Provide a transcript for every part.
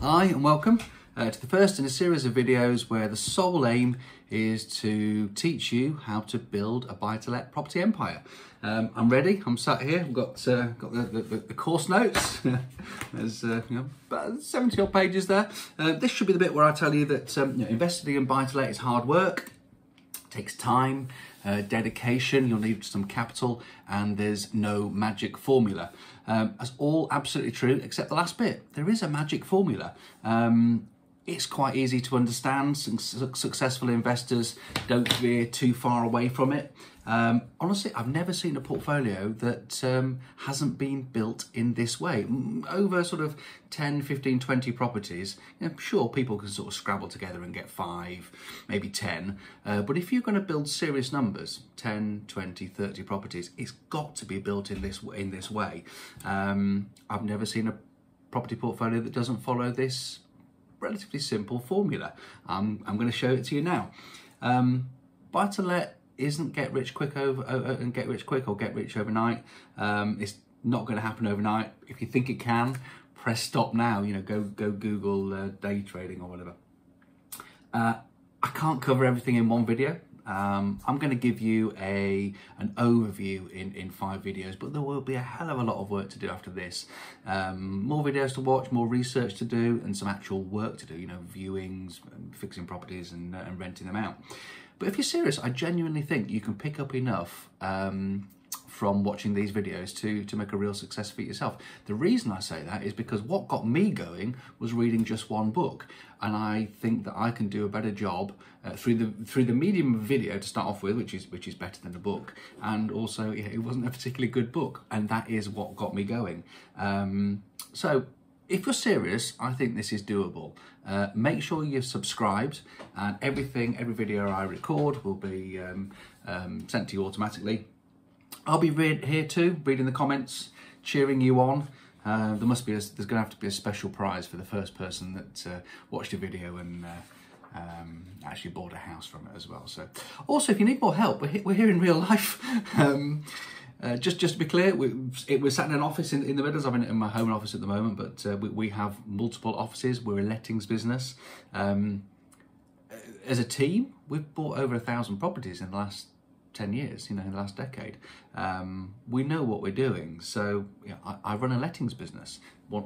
Hi and welcome uh, to the first in a series of videos where the sole aim is to teach you how to build a buy-to-let property empire. Um, I'm ready, I'm sat here, I've got, uh, got the, the, the, course notes, there's uh, you know, about 70 odd pages there. Uh, this should be the bit where I tell you that um, you know, investing in buy-to-let is hard work, takes time, uh, dedication, you'll need some capital, and there's no magic formula. Um, that's all absolutely true, except the last bit. There is a magic formula. Um, it's quite easy to understand. Successful investors don't veer too far away from it. Um, honestly, I've never seen a portfolio that um, hasn't been built in this way. Over sort of 10, 15, 20 properties, you know, sure, people can sort of scrabble together and get five, maybe 10. Uh, but if you're going to build serious numbers, 10, 20, 30 properties, it's got to be built in this, in this way. Um, I've never seen a property portfolio that doesn't follow this relatively simple formula. Um, I'm going to show it to you now. Um, buy to let isn't get rich quick over uh, and get rich quick or get rich overnight. Um, it's not going to happen overnight. If you think it can, press stop now. You know, go go Google uh, day trading or whatever. Uh, I can't cover everything in one video. Um, I'm going to give you a an overview in, in five videos, but there will be a hell of a lot of work to do after this. Um, more videos to watch, more research to do, and some actual work to do, you know, viewings, fixing properties and, uh, and renting them out. But if you're serious, I genuinely think you can pick up enough um, from watching these videos to, to make a real success for yourself. The reason I say that is because what got me going was reading just one book. And I think that I can do a better job uh, through the through the medium of video to start off with, which is which is better than a book. And also, yeah, it wasn't a particularly good book, and that is what got me going. Um, so if you're serious, I think this is doable. Uh, make sure you're subscribed and everything, every video I record will be um, um, sent to you automatically. I'll be here too, reading the comments, cheering you on. Uh, there must be a, there's going to have to be a special prize for the first person that uh, watched a video and uh, um, actually bought a house from it as well. So, also if you need more help, we're, we're here in real life. um, uh, just just to be clear, we, it, we're sat in an office in, in the Midlands. I'm in, in my home office at the moment, but uh, we, we, have multiple offices. We're a lettings business. Um, as a team, we've bought over a thousand properties in the last 10 years, you know, in the last decade. Um, we know what we're doing. So you know, I, I, run a lettings business. One,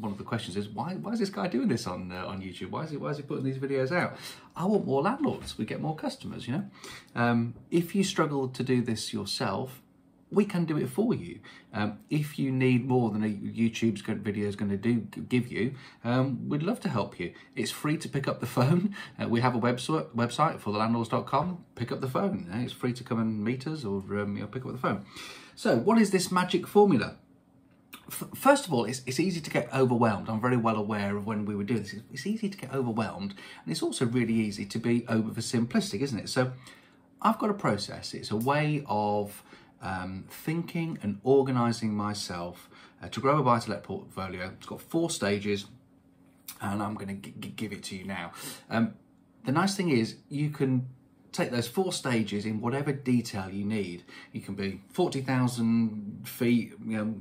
one of the questions is, why, why is this guy doing this on uh, on YouTube? Why is, he, why is he putting these videos out? I want more landlords. We get more customers, you know. Um, if you struggle to do this yourself, we can do it for you. Um, if you need more than a YouTube's video is going to do give you, um, we'd love to help you. It's free to pick up the phone. Uh, we have a website website for thelandlords.com. Pick up the phone. It's free to come and meet us or um, you know, pick up the phone. So, what is this magic formula? first of all, it's, it's easy to get overwhelmed. I'm very well aware of when we were doing this. It's easy to get overwhelmed, and it's also really easy to be over simplistic, isn't it? So, I've got a process. It's a way of um, thinking and organising myself uh, to grow a buy-to-let portfolio. It's got four stages and I'm going to give it to you now. Um, the nice thing is you can take those four stages in whatever detail you need. You can be 40,000 feet, you know,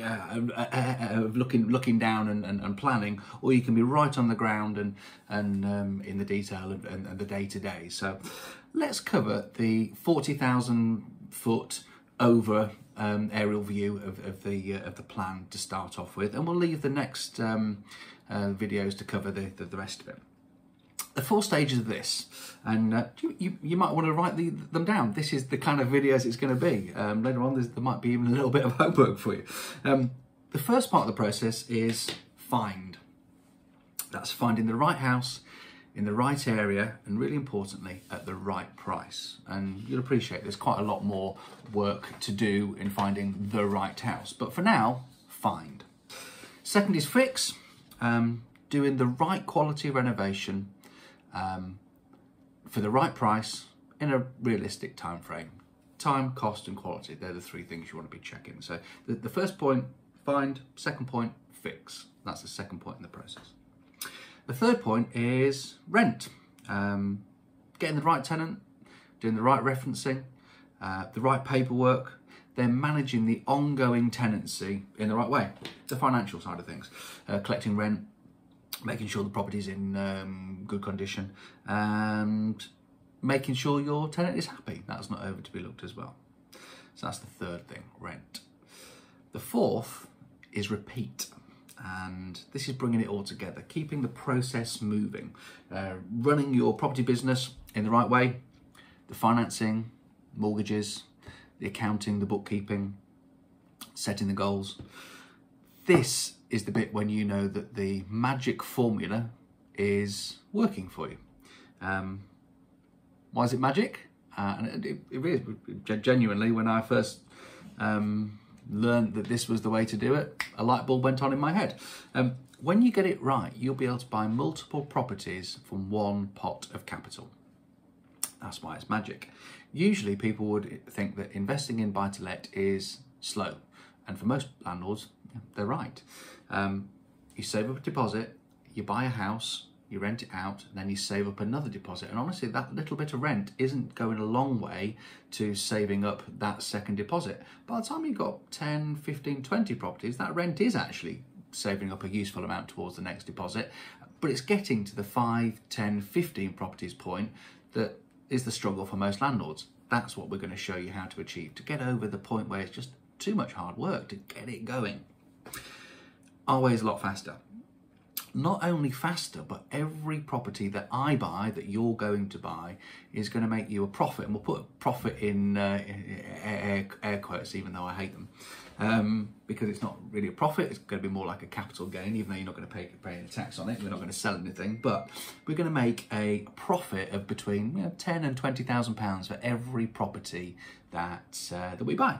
uh, uh, uh, looking looking down and, and, and, planning, or you can be right on the ground and and um, in the detail and, and, the day to day. So let's cover the forty thousand foot over um, aerial view of, of the uh, of the plan to start off with, and we'll leave the next um, uh, videos to cover the, the, the rest of it. The four stages of this, and uh, you, you might want to write the, them down. This is the kind of videos it's going to be. Um, later on, there might be even a little bit of homework for you. Um, the first part of the process is find. That's finding the right house in the right area and really importantly at the right price. And you'll appreciate there's quite a lot more work to do in finding the right house. But for now find. Second is fix. Um, doing the right quality renovation um, for the right price in a realistic time frame time cost and quality they're the three things you want to be checking. So the, the first point find. Second point fix. That's the second point in the process the third point is rent. Um, getting the right tenant, doing the right referencing, uh, the right paperwork, then managing the ongoing tenancy in the right way. The financial side of things, uh, collecting rent, making sure the property's in um, good condition, and making sure your tenant is happy. That's not over to be looked as well. So that's the third thing, rent. The fourth is repeat. And this is bringing it all together, keeping the process moving, uh, running your property business in the right way, the financing, mortgages, the accounting, the bookkeeping, setting the goals. This is the bit when you know that the magic formula is working for you. Um, why is it magic? Uh, and it, it really genuinely when I first um, learned that this was the way to do it, a light bulb went on in my head. Um, when you get it right, you'll be able to buy multiple properties from one pot of capital. That's why it's magic. Usually people would think that investing in buy-to-let is slow. And for most landlords, they're right. Um, you save up a deposit, you buy a house, you rent it out, then you save up another deposit. And honestly, that little bit of rent isn't going a long way to saving up that second deposit. By the time you've got 10, 15, 20 properties, that rent is actually saving up a useful amount towards the next deposit. But it's getting to the 5, 10, 15 properties point that is the struggle for most landlords. That's what we're going to show you how to achieve, to get over the point where it's just too much hard work to get it going. Our way is a lot faster not only faster, but every property that I buy, that you're going to buy, is going to make you a profit. And we'll put a profit in uh, air, air, quotes, even though I hate them, um, because it's not really a profit. It's going to be more like a capital gain, even though you're not going to pay, pay any tax on it. We're not going to sell anything, but we're going to make a profit of between you know, ten and twenty thousand pounds for every property that uh, that we buy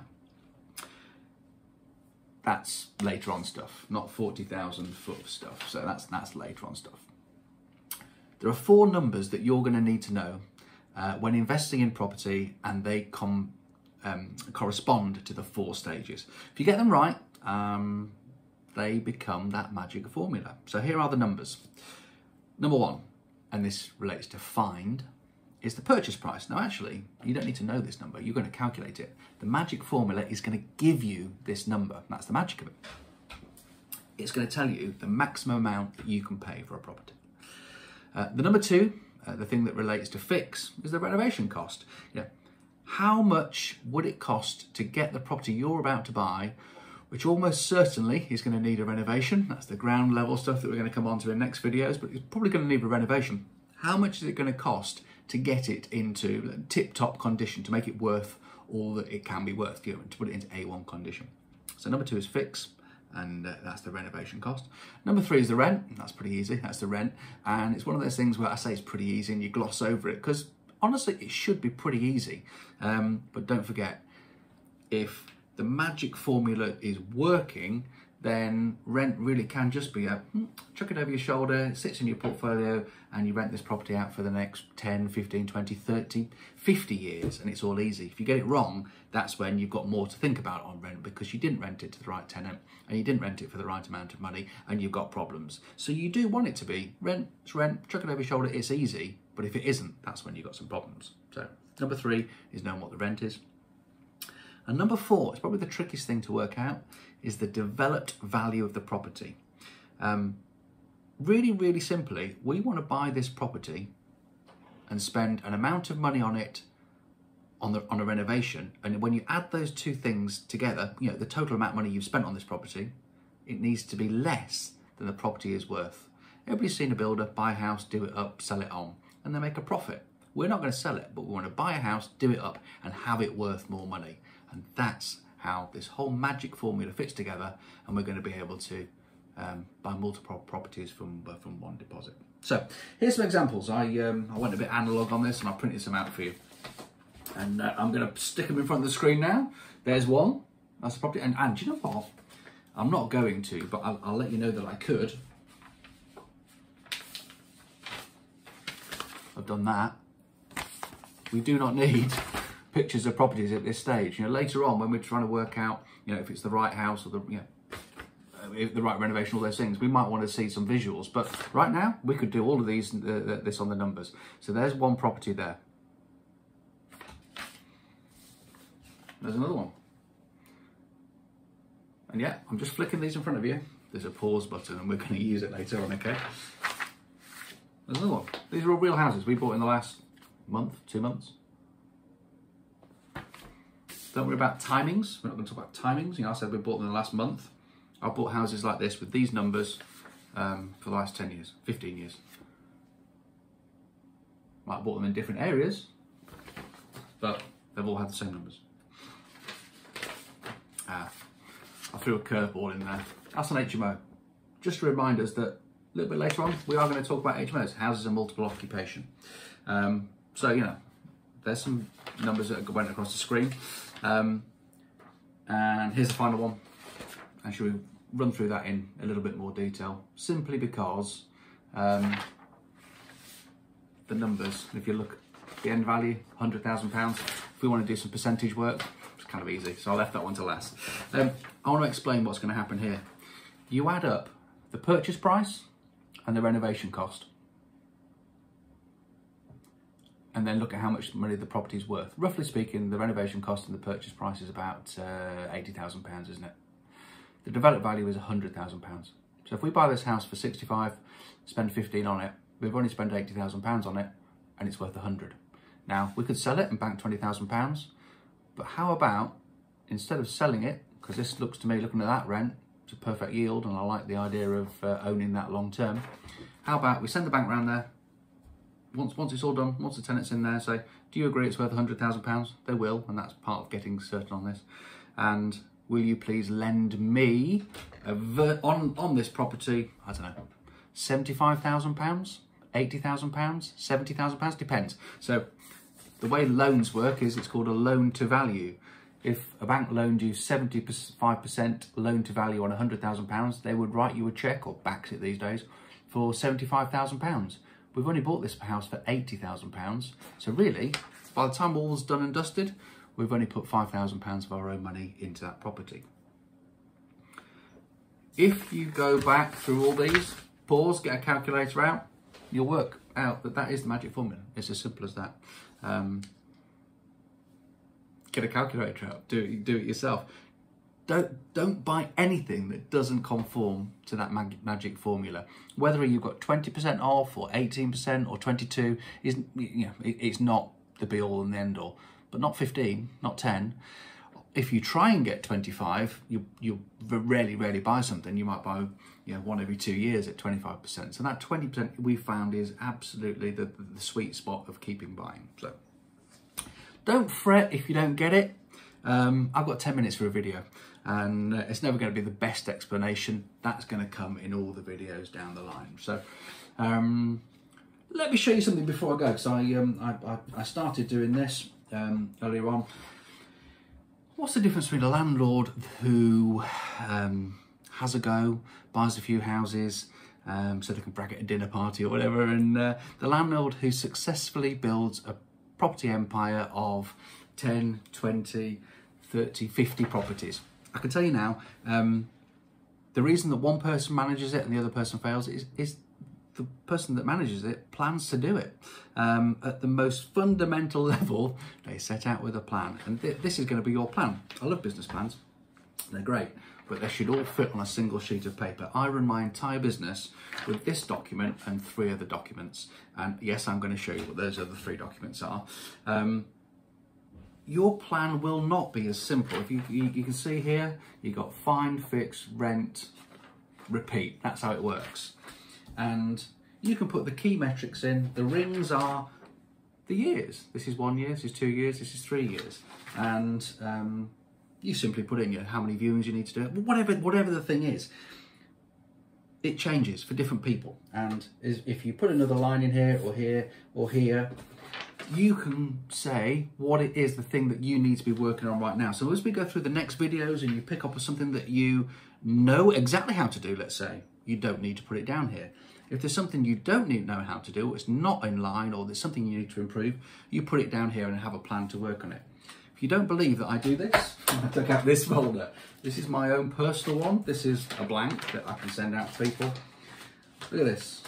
that's later on stuff, not 40,000 foot stuff. So that's, that's later on stuff. There are four numbers that you're going to need to know uh, when investing in property and they com, um, correspond to the four stages. If you get them right, um, they become that magic formula. So here are the numbers. Number one, and this relates to find, is the purchase price. Now, actually, you don't need to know this number. You're going to calculate it. The magic formula is going to give you this number. That's the magic of it. It's going to tell you the maximum amount that you can pay for a property. Uh, the number two, uh, the thing that relates to fix, is the renovation cost. You know, how much would it cost to get the property you're about to buy, which almost certainly is going to need a renovation. That's the ground level stuff that we're going to come on to in next videos, but it's probably going to need a renovation. How much is it going to cost to get it into tip-top condition, to make it worth all that it can be worth, you know, to put it into A1 condition. So number two is fix, and uh, that's the renovation cost. Number three is the rent. That's pretty easy. That's the rent. And it's one of those things where I say it's pretty easy and you gloss over it because honestly, it should be pretty easy. Um, but don't forget, if the magic formula is working, then rent really can just be a hmm, chuck it over your shoulder, it sits in your portfolio, and you rent this property out for the next 10, 15, 20, 30, 50 years, and it's all easy. If you get it wrong, that's when you've got more to think about on rent because you didn't rent it to the right tenant and you didn't rent it for the right amount of money and you've got problems. So you do want it to be rent, rent, chuck it over your shoulder, it's easy, but if it isn't, that's when you've got some problems. So number three is knowing what the rent is. And number four, it's probably the trickiest thing to work out, is the developed value of the property. Um, really, really simply, we want to buy this property and spend an amount of money on it on the on a renovation. And when you add those two things together, you know, the total amount of money you've spent on this property, it needs to be less than the property is worth. Everybody's seen a builder buy a house, do it up, sell it on, and they make a profit. We're not going to sell it, but we want to buy a house, do it up, and have it worth more money. And that's how this whole magic formula fits together and we're going to be able to um, buy multiple properties from uh, from one deposit. So here's some examples. I um, I went a bit analog on this and I printed some out for you. And uh, I'm going to stick them in front of the screen now. There's one. That's the property. And, and do you know what? I'm not going to, but I'll, I'll let you know that I could. I've done that. We do not need pictures of properties at this stage. You know, later on when we're trying to work out, you know, if it's the right house or the, you know, uh, the right renovation, all those things, we might want to see some visuals. But right now, we could do all of these, uh, this on the numbers. So there's one property there. There's another one. And yeah, I'm just flicking these in front of you. there's a pause button and we're going to use it later on, okay? There's another one. These are all real houses we bought in the last month, two months. Don't worry about timings. We're not going to talk about timings. You know, I said we bought them in the last month. I've bought houses like this with these numbers um, for the last 10 years, 15 years. Might have bought them in different areas, but they've all had the same numbers. Ah, I threw a curveball in there. That's an HMO. Just to remind us that a little bit later on, we are going to talk about HMOs, houses of multiple occupation. Um, so, you know, there's some numbers that went across the screen. Um, and here's the final one. Should we run through that in a little bit more detail? Simply because um, the numbers, if you look the end value, £100,000, if we want to do some percentage work, it's kind of easy. So I left that one to last. Um, I want to explain what's going to happen here. You add up the purchase price and the renovation cost and then look at how much money the property is worth. Roughly speaking, the renovation cost and the purchase price is about uh, £80,000, isn't it? The developed value is £100,000. So if we buy this house for 65, spend 15 on it, we've only spent £80,000 on it, and it's worth 100. Now, we could sell it and bank £20,000, but how about, instead of selling it, because this looks to me, looking at that rent, it's a perfect yield, and I like the idea of uh, owning that long term. How about we send the bank round there, once once it's all done, once the tenant's in there, say, do you agree it's worth £100,000? They will, and that's part of getting certain on this. And will you please lend me on, on this property, I don't know, £75,000, £80,000, £70,000, depends. So the way loans work is it's called a loan to value. If a bank loaned you 75% loan to value on £100,000, they would write you a cheque, or BACS it these days, for £75,000. We've only bought this house for £80,000. So really, by the time all's done and dusted, we've only put £5,000 of our own money into that property. If you go back through all these, pause, get a calculator out, you'll work out that that is the magic formula. It's as simple as that. Um, get a calculator out, do it, do it yourself don't don't buy anything that doesn't conform to that mag magic formula. Whether you've got 20% off or 18% or 22 is you know it, it's not the be all and the end all, but not 15, not 10. If you try and get 25, you you rarely rarely buy something. You might buy you know one every two years at 25%. So that 20% we found is absolutely the, the, the sweet spot of keeping buying. So don't fret if you don't get it. Um, I've got 10 minutes for a video and uh, it's never going to be the best explanation. That's going to come in all the videos down the line. So um, let me show you something before I go because I, um, I, I, started doing this um, earlier on. What's the difference between a landlord who um, has a go, buys a few houses, um, so they can brag at a dinner party or whatever, and uh, the landlord who successfully builds a property empire of 10, 20, 30, 50 properties. I can tell you now, um, the reason that one person manages it and the other person fails is, is the person that manages it plans to do it. Um, at the most fundamental level, they set out with a plan. And th this is going to be your plan. I love business plans. They're great, but they should all fit on a single sheet of paper. I run my entire business with this document and three other documents. And yes, I'm going to show you what those other three documents are. Um, your plan will not be as simple. If you, you, you can see here, you've got find, fix, rent, repeat. That's how it works. And you can put the key metrics in. The rings are the years. This is one year, this is two years, this is three years. And um, you simply put in your, how many viewings you need to do, whatever, whatever the thing is. It changes for different people. And if you put another line in here or here or here, you can say what it is the thing that you need to be working on right now. So as we go through the next videos and you pick up something that you know exactly how to do, let's say, you don't need to put it down here. If there's something you don't need to know how to do, it's not in line, or there's something you need to improve, you put it down here and have a plan to work on it. If you don't believe that I do this, I took out this folder. This is my own personal one. This is a blank that I can send out to people. Look at this.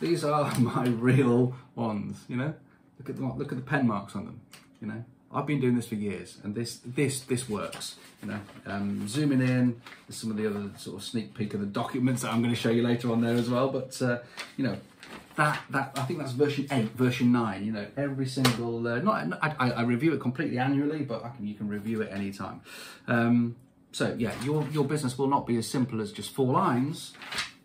These are my real ones, you know? Look at the, look at the pen marks on them. You know, I've been doing this for years, and this this this works. You know, um, zooming in, some of the other sort of sneak peek of the documents that I'm going to show you later on there as well. But uh, you know, that that I think that's version eight, version nine. You know, every single uh, not I, I, review it completely annually, but I can you can review it anytime. Um, so yeah, your your business will not be as simple as just four lines,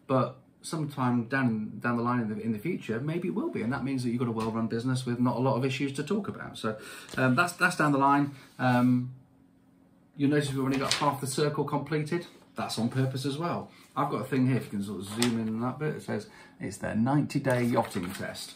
but sometime down down the line in the, in the future, maybe it will be, and that means that you've got a well-run business with not a lot of issues to talk about. So um, that's that's down the line. Um, you'll notice we've only got half the circle completed. That's on purpose as well. I've got a thing here, if you can sort of zoom in on that bit, it says it's their 90-day yachting test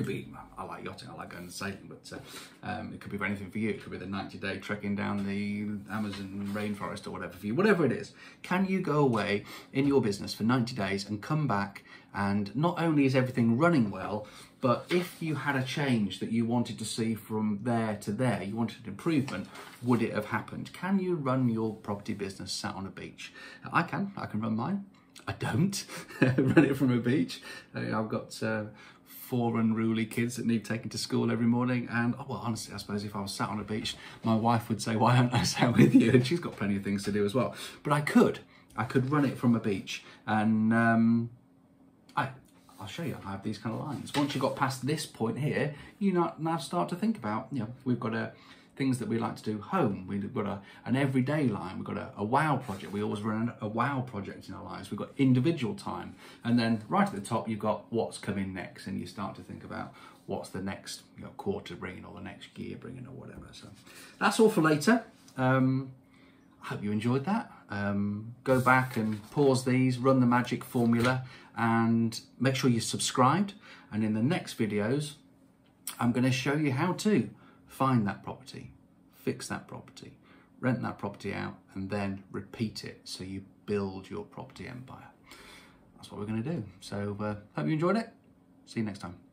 could be, I like yachting, I like going sailing, but uh, um, it could be anything for you. It could be the 90 day trekking down the Amazon rainforest or whatever for you, whatever it is. Can you go away in your business for 90 days and come back and not only is everything running well, but if you had a change that you wanted to see from there to there, you wanted improvement, would it have happened? Can you run your property business sat on a beach? I can, I can run mine. I don't run it from a beach. I've got uh, four unruly kids that need taking to school every morning. And oh, well, honestly, I suppose if I was sat on a beach, my wife would say, "Why aren't I sat with you?" And she's got plenty of things to do as well. But I could, I could run it from a beach, and um, I, I'll show you. I have these kind of lines. Once you got past this point here, you now start to think about, you know, we've got a things that we like to do home. We've got a, an everyday line. We've got a, a wow project. We always run a wow project in our lives. We've got individual time. And then right at the top, you've got what's coming next. And you start to think about what's the next you know, quarter bringing or the next year bringing or whatever. So that's all for later. Um, I hope you enjoyed that. Um, go back and pause these, run the magic formula, and make sure you're subscribed. And in the next videos, I'm going to show you how to find that property, fix that property, rent that property out, and then repeat it so you build your property empire. That's what we're going to do. So, uh, hope you enjoyed it. See you next time.